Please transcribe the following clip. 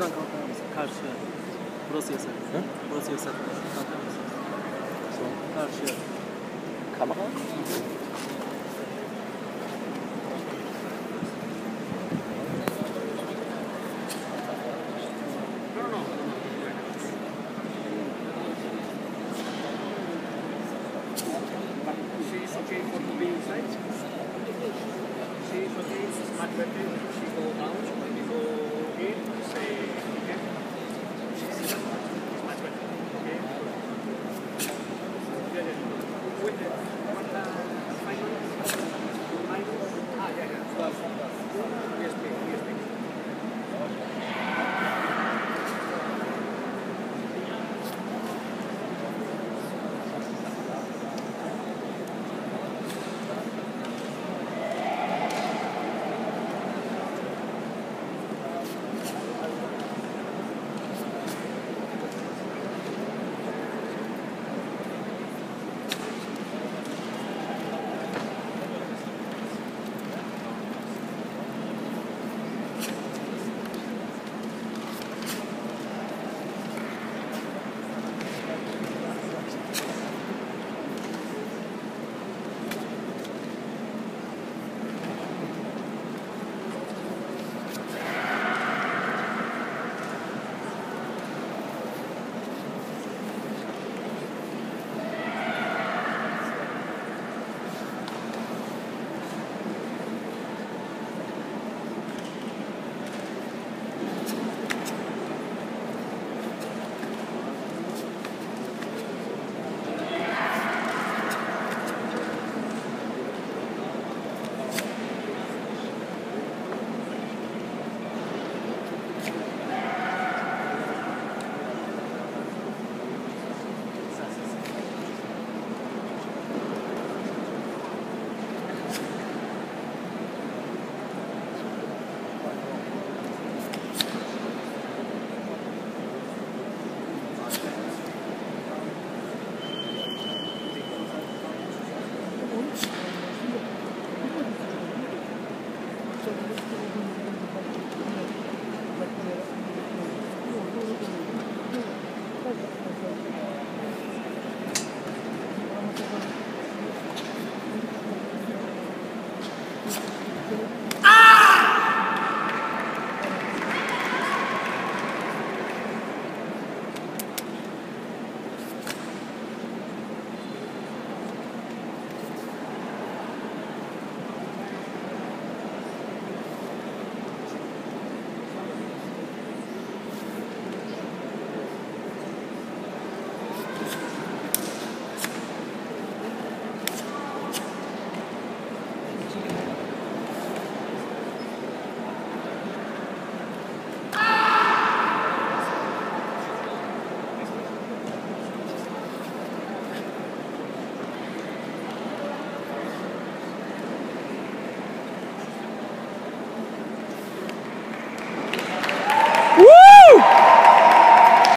Buradan kalkamaz. Karşıya. Burası yasak. Hı? Burası yasak. Kalkamaz. Karşıya. Tamam. She's okay for being inside.